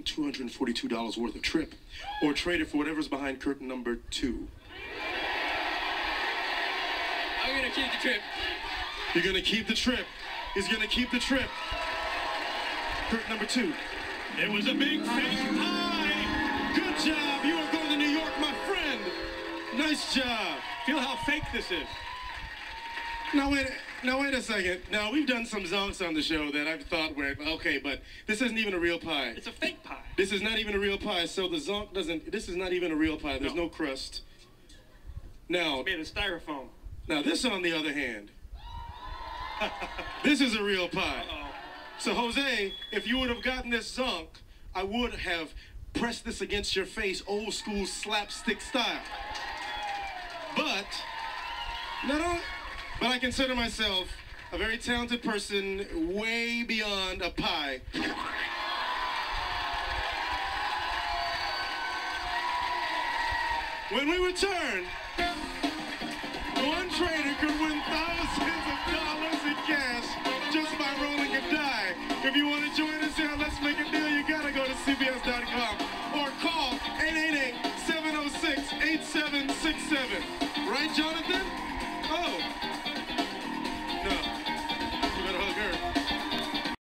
$242 worth of trip, or trade it for whatever's behind curtain number two. I'm gonna keep the trip. You're gonna keep the trip. He's gonna keep the trip. Curtain number two. It was a big fake pie. Good job. You are going to New York, my friend. Nice job. Feel how fake this is. Now wait, now wait a second. Now we've done some zonks on the show that I've thought were okay, but this isn't even a real pie. It's a fake pie. This is not even a real pie. So the zonk doesn't. This is not even a real pie. There's No. no crust. Now, Made of styrofoam. now this on the other hand, this is a real pie. Uh-oh. So Jose, if you would have gotten this zonk, I would have pressed this against your face, old school slapstick style. But not only, but I consider myself a very talented person, way beyond a pie. When we return, one trader could win thousands of dollars in cash just by rolling a die. If you want to join us here, let's make a deal. You gotta go to CBS.com or call 888-706-8767. Right, Jonathan? Oh.